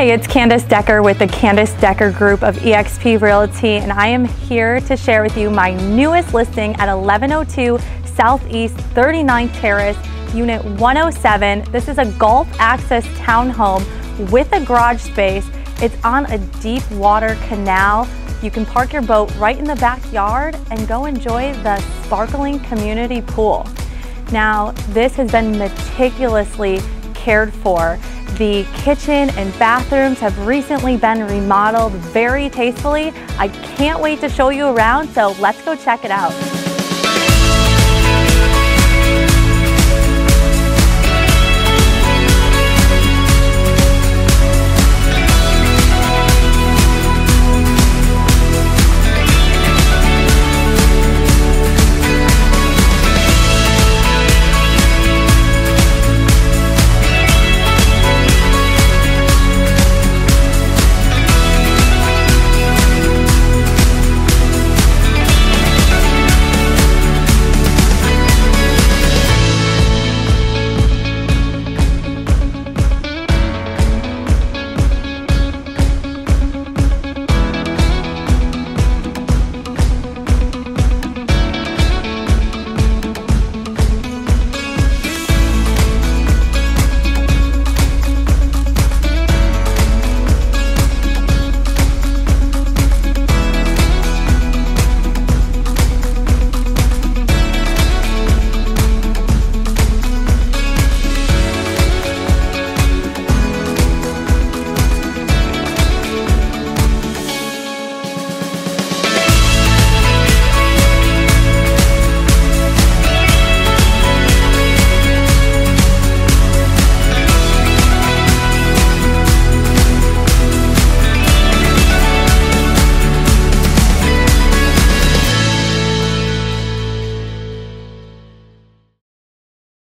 Hey, it's Candace Decker with the Candace Decker Group of eXp Realty, and I am here to share with you my newest listing at 1102 Southeast 39th Terrace, Unit 107. This is a Gulf Access townhome with a garage space. It's on a deep water canal. You can park your boat right in the backyard and go enjoy the sparkling community pool. Now, this has been meticulously cared for. The kitchen and bathrooms have recently been remodeled very tastefully. I can't wait to show you around, so let's go check it out.